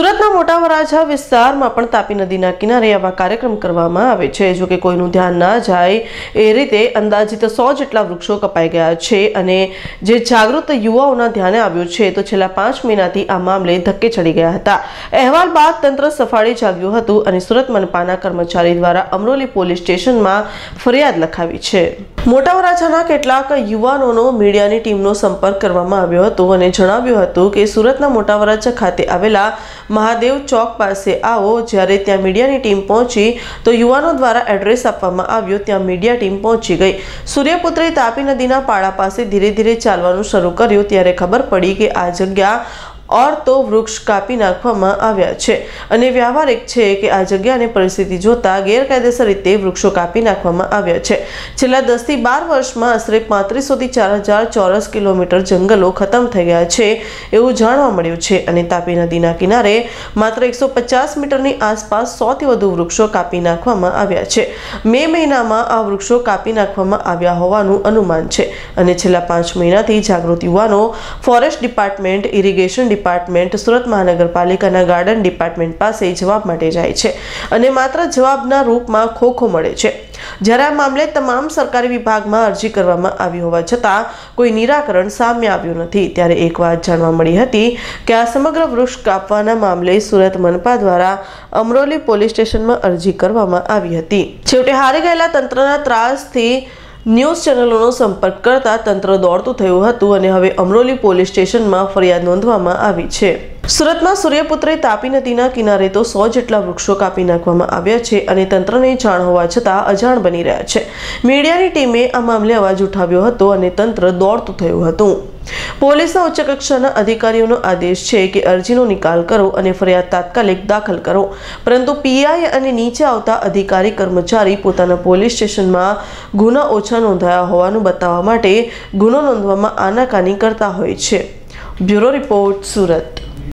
સુરતના મોટા વરાછા વિસ્તારમાં પણ તાપી નદીના કિનારે આવા કાર્યક્રમ કરવામાં આવે છે. જો કે કોઈનું ધ્યાન ના જાય એ રીતે અંદાજિત સો જેટલા વૃક્ષો કપાઈ ગયા છે અને જે જાગૃત યુવાઓના ધ્યાને આવ્યું છે તો છેલ્લા પાંચ મહિનાથી આ મામલે ધક્કે ચડી ગયા હતા. અહેવાલ બાદ તંત્ર સફાળી જાગ્યું હતું અને સુરત મનપાના કર્મચારી દ્વારા અમરોલી પોલીસ સ્ટેશનમાં ફરિયાદ લખાવી છે. મોટા વરાછાના કેટલાક યુવાનોનો મીડિયાની ટીમનો સંપર્ક કરવામાં આવ્યો હતો અને જણાવ્યું હતું કે સુરતના મોટા વરાછા ખાતે આવેલા મહાદેવ ચોક પાસે આવો, જ્યારે ત્યાં મીડિયાની ટીમ પહોંચી તો યુવાનો દ્વારા એડ્રેસ આપવામાં આવ્યો, ત્યાં મીડિયા ટીમ પહોંચી ગઈ. સૂર્યપુત્રે તાપી નદીના પાળા પાસે ધીરે ધીરે ચાલવાનું શરૂ કર્યું, ત્યારે ખબર પડી કે આ જગ્યા ઓર તો વૃક્ષ કાપી નાખવામાં આવ્યા છે. અને વ્યવહારિક છે કે આ જગ્યાની પરિસ્થિતિ જોતા ગેરકાયદેસર રીતે વૃક્ષો કાપી નાખવામાં આવ્યા છે. છેલ્લા દસથી બાર વર્ષમાં આશરે પાંત્રીસોથી ચાર હજાર ચોરસ કિલોમીટર જંગલો ખતમ થઈ ગયા છે એવું જાણવા મળ્યું છે. અને તાપી નદીના કિનારે માત્ર એકસો પચાસ મીટરની આસપાસ સોથી વધુ વૃક્ષો કાપી નાખવામાં આવ્યા છે. મે મહિનામાં આ વૃક્ષો કાપી નાખવામાં આવ્યા હોવાનું અનુમાન છે. અને છેલ્લા પાંચ મહિનાથી જાગૃત યુવાનો forest department irrigation department Surat મહાનગરપાલિકાના ગાર્ડન ડિપાર્ટમેન્ટ પાસે જવાબ માટે જાય છે અને માત્ર જવાબના રૂપમાં ખોખો મળે છે. જ્યારે આ મામલે તમામ સરકારી વિભાગમાં અરજી કરવામાં આવી હોવા છતાં કોઈ નિરાકરણ સામે આવ્યું નથી. ત્યારે એક વાત જાણવા મળી હતી કે આ સમગ્ર વૃક્ષ કાપવાના મામલે સુરત મનપા દ્વારા અમરોલી પોલીસ સ્ટેશનમાં અરજી કરવામાં આવી હતી. છેવટે હારી ગયેલા તંત્રના ત્રાસથી ન્યૂઝ ચેનલોનો સંપર્ક કરતા તંત્ર દોડતું થયું હતું અને હવે અમરોલી પોલીસ સ્ટેશનમાં ફરિયાદ નોંધવામાં આવી છે. સુરતમાં સૂર્યપુત્રી તાપી નદીના કિનારે તો સો જેટલા વૃક્ષો કાપી નાખવામાં આવ્યા છે અને તંત્રને જાણ હોવા છતાં અજાણ બની રહ્યા છે. મીડિયાની ટીમે આ મામલે અવાજ ઉઠાવ્યો હતો અને તંત્ર દોડતું થયું હતું. પોલીસના ઉચ્ચ કક્ષાના અધિકારીઓનો આદેશ છે કે અરજીનો નિકાલ કરો અને ફરિયાદ તાત્કાલિક દાખલ કરો. પરંતુ પીઆઈ અને નીચે આવતા અધિકારી કર્મચારી પોતાના પોલીસ સ્ટેશનમાં ગુના ઓછા નોંધાયા હોવાનું બતાવવા માટે ગુનો નોંધવામાં આનાકાની કરતા હોય છે. Bureau report Surat.